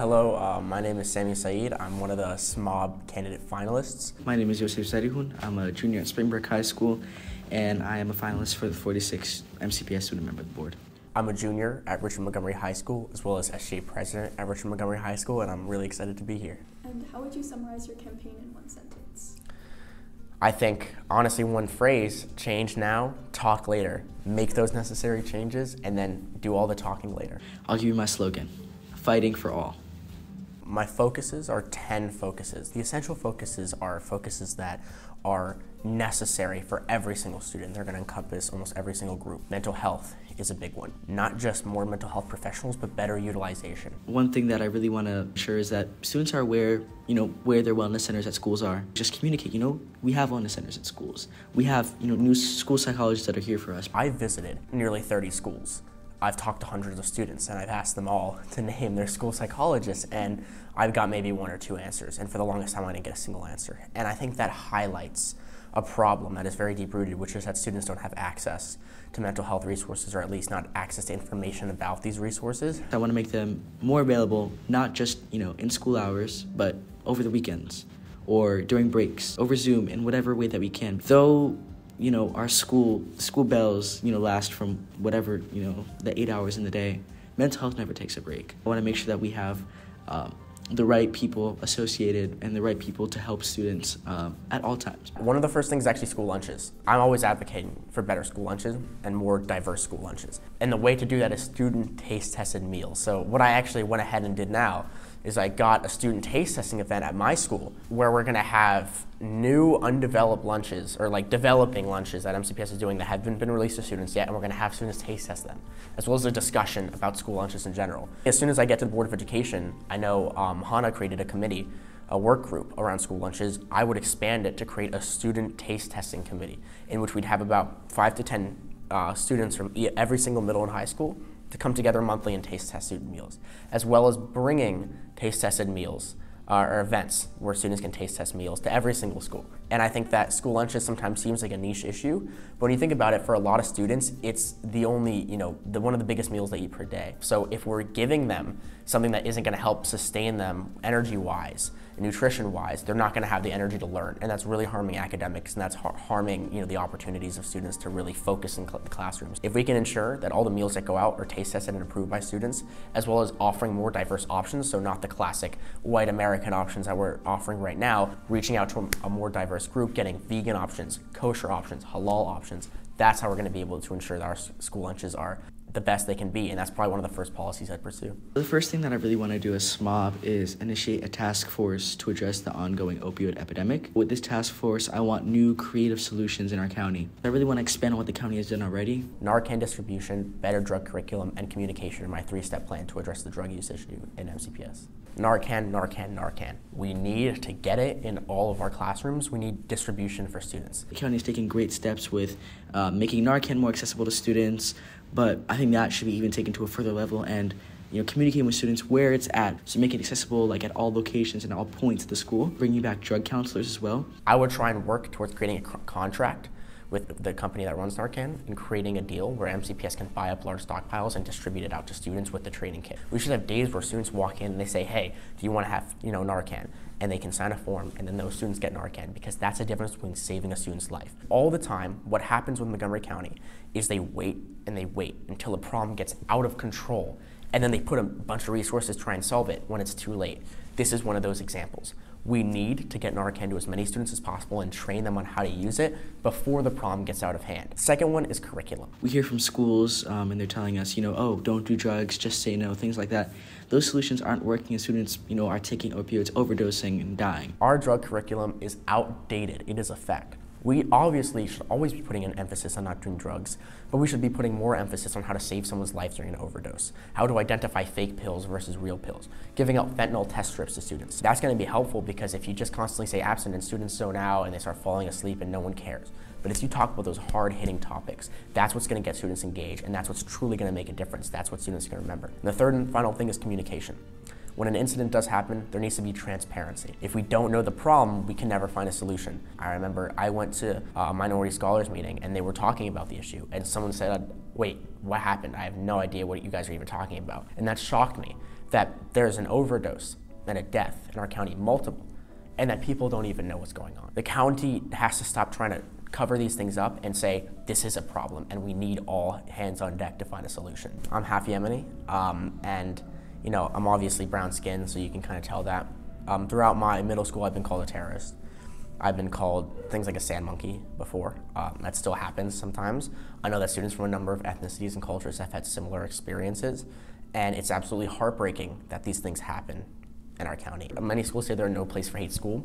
Hello, uh, my name is Sami Saeed. I'm one of the SMOB candidate finalists. My name is Yoseph Zerihun. I'm a junior at Springbrook High School, and I am a finalist for the 46 MCPS Student Member Board. I'm a junior at Richard Montgomery High School, as well as SGA president at Richard Montgomery High School, and I'm really excited to be here. And how would you summarize your campaign in one sentence? I think, honestly, one phrase change now, talk later. Make those necessary changes, and then do all the talking later. I'll give you my slogan fighting for all. My focuses are 10 focuses. The essential focuses are focuses that are necessary for every single student. They're going to encompass almost every single group. Mental health is a big one. Not just more mental health professionals, but better utilization. One thing that I really want to ensure is that students are aware, you know, where their wellness centers at schools are. Just communicate, you know, we have wellness centers at schools. We have, you know, new school psychologists that are here for us. I visited nearly 30 schools. I've talked to hundreds of students and I've asked them all to name their school psychologist, and I've got maybe one or two answers and for the longest time I didn't get a single answer. And I think that highlights a problem that is very deep rooted, which is that students don't have access to mental health resources or at least not access to information about these resources. I want to make them more available, not just, you know, in school hours, but over the weekends or during breaks, over Zoom, in whatever way that we can. Though you know, our school school bells, you know, last from whatever, you know, the eight hours in the day. Mental health never takes a break. I want to make sure that we have um, the right people associated and the right people to help students um, at all times. One of the first things is actually school lunches. I'm always advocating for better school lunches and more diverse school lunches. And the way to do that is student taste tested meals. So what I actually went ahead and did now is I got a student taste testing event at my school where we're going to have new undeveloped lunches or like developing lunches that MCPS is doing that haven't been released to students yet and we're going to have students taste test them as well as a discussion about school lunches in general. As soon as I get to the Board of Education, I know um, Hana created a committee a work group around school lunches, I would expand it to create a student taste testing committee in which we'd have about five to 10 uh, students from every single middle and high school to come together monthly and taste test student meals, as well as bringing taste tested meals uh, or events where students can taste test meals to every single school. And I think that school lunches sometimes seems like a niche issue, but when you think about it, for a lot of students, it's the only, you know, the, one of the biggest meals they eat per day. So if we're giving them something that isn't going to help sustain them energy-wise, nutrition-wise, they're not going to have the energy to learn, and that's really harming academics, and that's har harming, you know, the opportunities of students to really focus in cl the classrooms. If we can ensure that all the meals that go out are taste tested and approved by students, as well as offering more diverse options, so not the classic white American options that we're offering right now, reaching out to a, a more diverse group, getting vegan options, kosher options, halal options, that's how we're going to be able to ensure that our school lunches are the best they can be, and that's probably one of the first policies I'd pursue. The first thing that I really want to do as SMOB is initiate a task force to address the ongoing opioid epidemic. With this task force, I want new creative solutions in our county. I really want to expand on what the county has done already. Narcan distribution, better drug curriculum, and communication are my three-step plan to address the drug use issue in MCPS. Narcan, Narcan, Narcan. We need to get it in all of our classrooms. We need distribution for students. The county is taking great steps with uh, making Narcan more accessible to students, but I think that should be even taken to a further level and you know, communicating with students where it's at, so make it accessible like at all locations and all points of the school. Bringing back drug counselors as well. I would try and work towards creating a contract with the company that runs Narcan and creating a deal where MCPS can buy up large stockpiles and distribute it out to students with the training kit. We should have days where students walk in and they say, hey, do you want to have you know Narcan? And they can sign a form and then those students get Narcan because that's the difference between saving a student's life. All the time, what happens with Montgomery County is they wait and they wait until a problem gets out of control and then they put a bunch of resources to try and solve it when it's too late. This is one of those examples. We need to get Narcan to as many students as possible and train them on how to use it before the problem gets out of hand. Second one is curriculum. We hear from schools um, and they're telling us, you know, oh, don't do drugs, just say no, things like that. Those solutions aren't working and students, you know, are taking opioids, overdosing, and dying. Our drug curriculum is outdated. It is a fact. We obviously should always be putting an emphasis on not doing drugs, but we should be putting more emphasis on how to save someone's life during an overdose, how to identify fake pills versus real pills, giving out fentanyl test strips to students. That's going to be helpful because if you just constantly say abstinence, students zone out and they start falling asleep and no one cares. But if you talk about those hard-hitting topics, that's what's going to get students engaged, and that's what's truly going to make a difference. That's what students can remember. And the third and final thing is communication. When an incident does happen, there needs to be transparency. If we don't know the problem, we can never find a solution. I remember I went to a minority scholars meeting and they were talking about the issue and someone said, wait, what happened? I have no idea what you guys are even talking about. And that shocked me that there's an overdose and a death in our county, multiple, and that people don't even know what's going on. The county has to stop trying to cover these things up and say this is a problem and we need all hands on deck to find a solution. I'm half Yemeni um, and you know I'm obviously brown skinned so you can kind of tell that. Um, throughout my middle school I've been called a terrorist. I've been called things like a sand monkey before. Um, that still happens sometimes. I know that students from a number of ethnicities and cultures have had similar experiences and it's absolutely heartbreaking that these things happen in our county. Many schools say there are no place for hate school,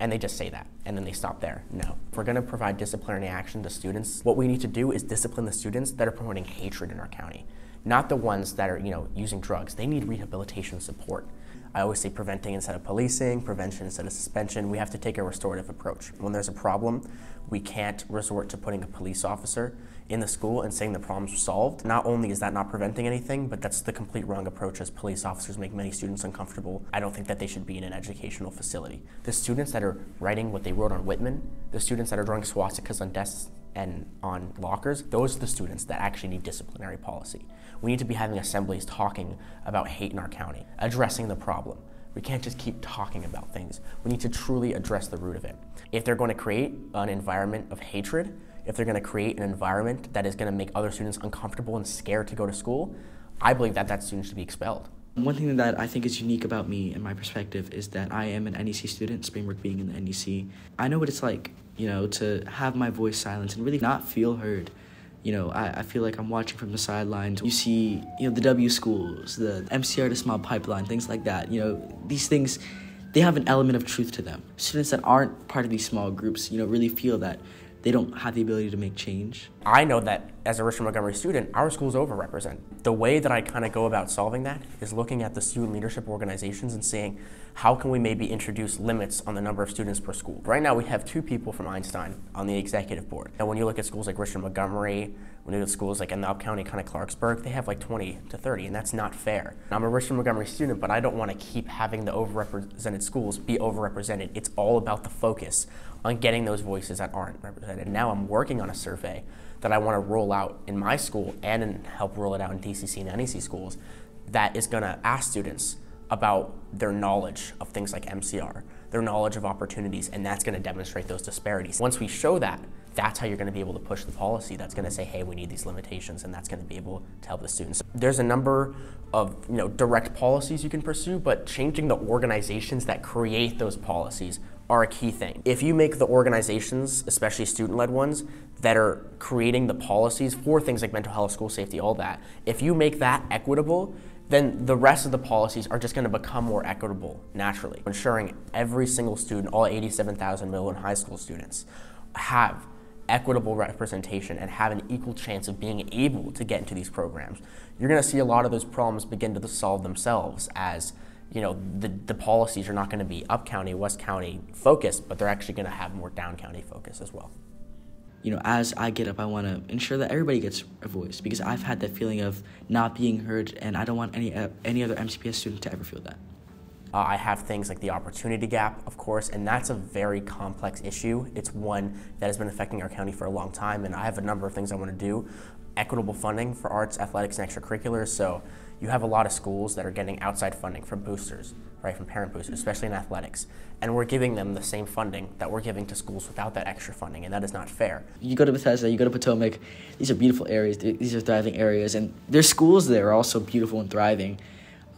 and they just say that, and then they stop there. No. If we're gonna provide disciplinary action to students, what we need to do is discipline the students that are promoting hatred in our county, not the ones that are, you know, using drugs. They need rehabilitation support. I always say preventing instead of policing, prevention instead of suspension. We have to take a restorative approach. When there's a problem, we can't resort to putting a police officer in the school and saying the problem's solved. Not only is that not preventing anything, but that's the complete wrong approach as police officers make many students uncomfortable. I don't think that they should be in an educational facility. The students that are writing what they wrote on Whitman, the students that are drawing swastikas on desks and on lockers, those are the students that actually need disciplinary policy. We need to be having assemblies talking about hate in our county, addressing the problem. We can't just keep talking about things. We need to truly address the root of it. If they're going to create an environment of hatred, if they're going to create an environment that is going to make other students uncomfortable and scared to go to school, I believe that that student should be expelled. One thing that I think is unique about me and my perspective is that I am an NEC student, Springbrook being in the NEC. I know what it's like, you know, to have my voice silenced and really not feel heard. You know, I, I feel like I'm watching from the sidelines. You see, you know, the W schools, the MCR to SMOB pipeline, things like that. You know, these things, they have an element of truth to them. Students that aren't part of these small groups, you know, really feel that they don't have the ability to make change. I know that as a Richard Montgomery student, our school's overrepresented. The way that I kind of go about solving that is looking at the student leadership organizations and seeing how can we maybe introduce limits on the number of students per school? Right now, we have two people from Einstein on the executive board. And when you look at schools like Richard Montgomery, when you look at schools like in the Up County, kind of Clarksburg, they have like 20 to 30, and that's not fair. I'm a Richard Montgomery student, but I don't want to keep having the overrepresented schools be overrepresented. It's all about the focus on getting those voices that aren't represented. Now I'm working on a survey that I want to roll out in my school and help roll it out in DCC and NEC schools that is going to ask students about their knowledge of things like MCR, their knowledge of opportunities, and that's going to demonstrate those disparities. Once we show that, that's how you're going to be able to push the policy that's going to say, hey, we need these limitations, and that's going to be able to help the students. There's a number of you know direct policies you can pursue, but changing the organizations that create those policies are a key thing. If you make the organizations, especially student-led ones, that are creating the policies for things like mental health, school safety, all that, if you make that equitable, then the rest of the policies are just going to become more equitable naturally, ensuring every single student, all 87,000 middle and high school students, have equitable representation and have an equal chance of being able to get into these programs. You're going to see a lot of those problems begin to solve themselves as you know, the, the policies are not going to be up county, west county focused, but they're actually going to have more down county focus as well. You know, as I get up, I want to ensure that everybody gets a voice because I've had that feeling of not being heard, and I don't want any any other MCPS student to ever feel that. Uh, I have things like the opportunity gap, of course, and that's a very complex issue. It's one that has been affecting our county for a long time, and I have a number of things I want to do. Equitable funding for arts, athletics, and extracurriculars. So you have a lot of schools that are getting outside funding from boosters, right, from parent boosters, especially in athletics. And we're giving them the same funding that we're giving to schools without that extra funding, and that is not fair. You go to Bethesda, you go to Potomac, these are beautiful areas, these are thriving areas, and their schools there are also beautiful and thriving.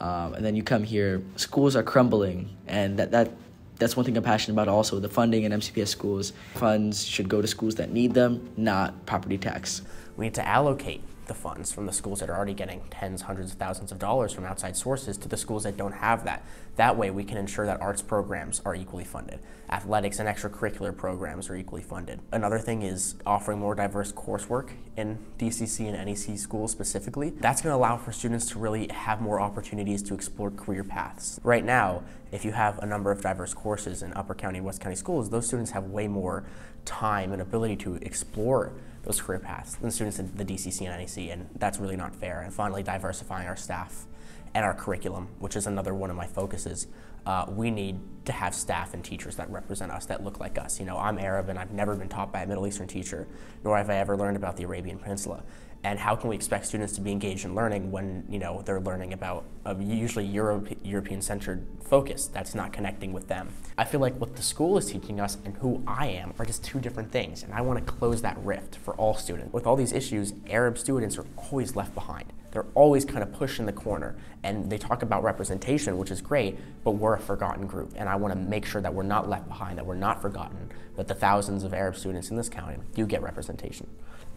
Um, and then you come here, schools are crumbling, and that, that that's one thing I'm passionate about also the funding in MCPS schools. Funds should go to schools that need them, not property tax. We need to allocate the funds from the schools that are already getting tens, hundreds of thousands of dollars from outside sources to the schools that don't have that. That way, we can ensure that arts programs are equally funded. Athletics and extracurricular programs are equally funded. Another thing is offering more diverse coursework in DCC and NEC schools specifically. That's going to allow for students to really have more opportunities to explore career paths. Right now, if you have a number of diverse courses in Upper County West County schools, those students have way more time and ability to explore those career paths than students in the DCC and NEC, and that's really not fair. And finally, diversifying our staff and our curriculum, which is another one of my focuses. Uh, we need to have staff and teachers that represent us, that look like us. You know, I'm Arab and I've never been taught by a Middle Eastern teacher, nor have I ever learned about the Arabian Peninsula. And how can we expect students to be engaged in learning when you know they're learning about a usually Europe, European-centered focus that's not connecting with them? I feel like what the school is teaching us and who I am are just two different things, and I want to close that rift for all students. With all these issues, Arab students are always left behind. They're always kind of pushed in the corner, and they talk about representation, which is great, but we're a forgotten group, and I want to make sure that we're not left behind, that we're not forgotten, that the thousands of Arab students in this county do get representation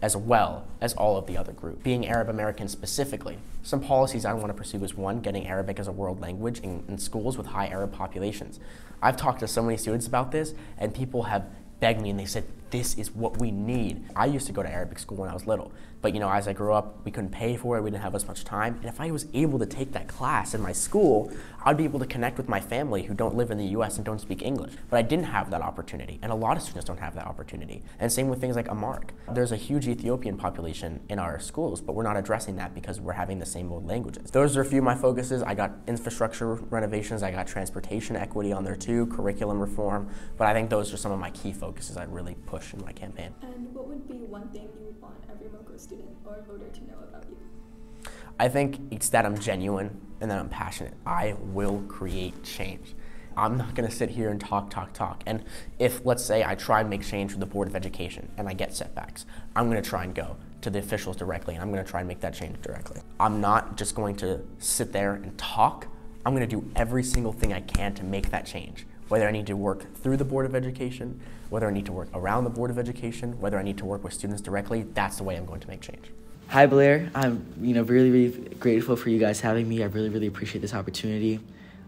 as well as all of the other groups. Being Arab American specifically, some policies I want to pursue is one, getting Arabic as a world language in, in, schools with high Arab populations. I've talked to so many students about this, and people have begged me and they said, this is what we need. I used to go to Arabic school when I was little, but you know, as I grew up, we couldn't pay for it, we didn't have as much time. And if I was able to take that class in my school, I'd be able to connect with my family who don't live in the US and don't speak English. But I didn't have that opportunity, and a lot of students don't have that opportunity. And same with things like Amharic. There's a huge Ethiopian population in our schools, but we're not addressing that because we're having the same old languages. Those are a few of my focuses. I got infrastructure renovations, I got transportation equity on there too, curriculum reform, but I think those are some of my key focuses I'd really push in my campaign. And what would be one thing you would want every MoCo student or voter to know about you? I think it's that I'm genuine and that I'm passionate. I will create change. I'm not going to sit here and talk, talk, talk. And if, let's say, I try and make change with the Board of Education and I get setbacks, I'm going to try and go to the officials directly and I'm going to try and make that change directly. I'm not just going to sit there and talk. I'm going to do every single thing I can to make that change. Whether I need to work through the Board of Education, whether I need to work around the Board of Education, whether I need to work with students directly, that's the way I'm going to make change. Hi Blair, I'm you know really really grateful for you guys having me. I really really appreciate this opportunity.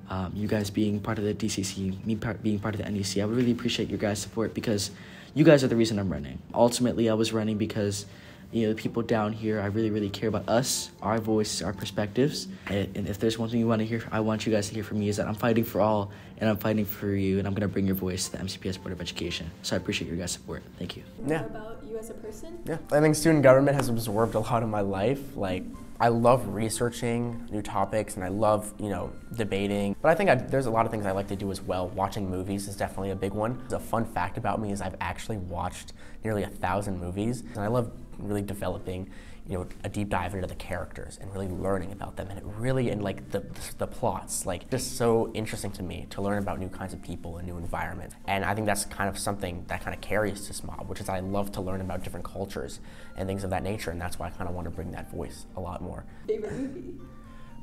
Um, you guys being part of the DCC, me part, being part of the NEC. I would really appreciate your guys' support because you guys are the reason I'm running. Ultimately, I was running because you know, the people down here, I really, really care about us, our voice, our perspectives. And, and if there's one thing you want to hear, I want you guys to hear from me is that I'm fighting for all, and I'm fighting for you, and I'm going to bring your voice to the MCPS Board of Education. So I appreciate your guys' support. Thank you. Yeah. about you as a person? Yeah, I think student government has absorbed a lot of my life. Like, I love researching new topics and I love, you know, debating. But I think I, there's a lot of things I like to do as well. Watching movies is definitely a big one. A fun fact about me is I've actually watched nearly a thousand movies and I love really developing you know a deep dive into the characters and really learning about them. And it really and like the, the plots like just so interesting to me to learn about new kinds of people and new environments. And i think that's kind of something that kind of carries to smob which is i love to learn about different cultures and things of that nature. And that's why i kind of want to bring that voice a lot more. Favorite movie?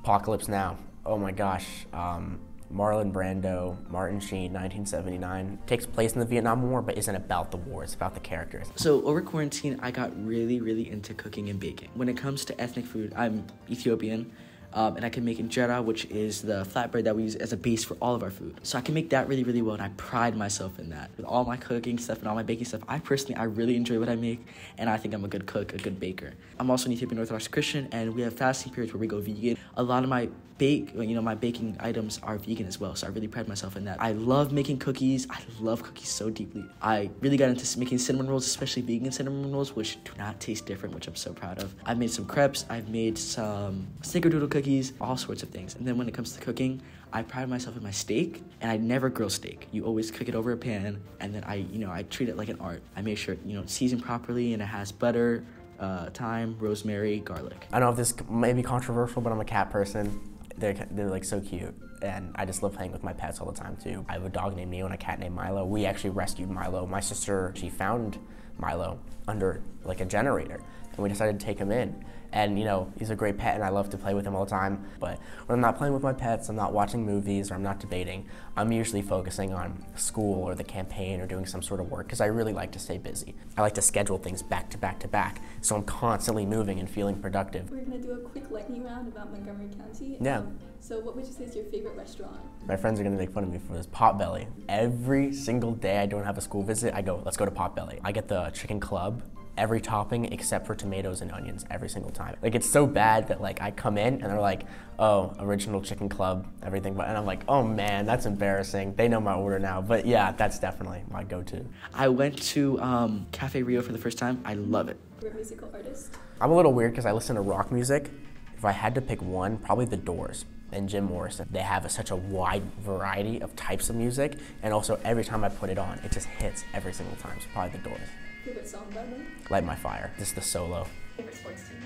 Apocalypse now. Oh my gosh um, Marlon Brando, Martin Sheen, 1979. Takes place in the Vietnam War, but isn't about the war. It's about the characters. So over quarantine, I got really, really into cooking and baking. When it comes to ethnic food, I'm Ethiopian. Um, and I can make injera, which is the flatbread that we use as a base for all of our food. So I can make that really, really well, and I pride myself in that. With all my cooking stuff and all my baking stuff, I personally, I really enjoy what I make, and I think I'm a good cook, a good baker. I'm also an Ethiopian Orthodox Christian, and we have fasting periods where we go vegan. A lot of my bake, you know, my baking items are vegan as well, so I really pride myself in that. I love making cookies. I love cookies so deeply. I really got into making cinnamon rolls, especially vegan cinnamon rolls, which do not taste different, which I'm so proud of. I've made some crepes. I've made some snickerdoodle cookies, all sorts of things. And then when it comes to cooking, I pride myself in my steak, and I never grill steak. You always cook it over a pan, and then I, you know, I treat it like an art. I make sure, you know, it's seasoned properly, and it has butter, uh, thyme, rosemary, garlic. I don't know if this may be controversial, but I'm a cat person they're, they're like so cute and I just love playing with my pets all the time too. I have a dog named Neo and a cat named Milo. We actually rescued Milo. My sister, she found Milo under like a generator and we decided to take him in and you know, he's a great pet and I love to play with him all the time. But when I'm not playing with my pets, I'm not watching movies or I'm not debating, I'm usually focusing on school or the campaign or doing some sort of work because I really like to stay busy. I like to schedule things back to back to back so I'm constantly moving and feeling productive. We're going to do a quick lightning round about Montgomery County. Yeah. Um, so what would you say is your favorite restaurant? My friends are going to make fun of me for this. Potbelly. Every single day I don't have a school visit, I go, let's go to Potbelly. I get the chicken club every topping except for tomatoes and onions every single time. Like it's so bad that like I come in and they're like, oh, original chicken club, everything. But and I'm like, oh man, that's embarrassing. They know my order now. But yeah, that's definitely my go-to. I went to um, Cafe Rio for the first time. I love it. Favorite musical artist? I'm a little weird because I listen to rock music. If I had to pick one, probably The Doors and Jim Morrison. They have a, such a wide variety of types of music, and also every time I put it on, it just hits every single time. So probably The Doors. Favorite song by them? Light My Fire. This is the solo. Favorite sports team?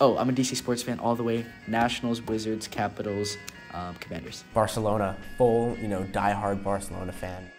Oh, I'm a DC sports fan all the way. Nationals, Wizards, Capitals, um, Commanders. Barcelona, full, you know, diehard Barcelona fan.